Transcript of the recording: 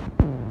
Mm.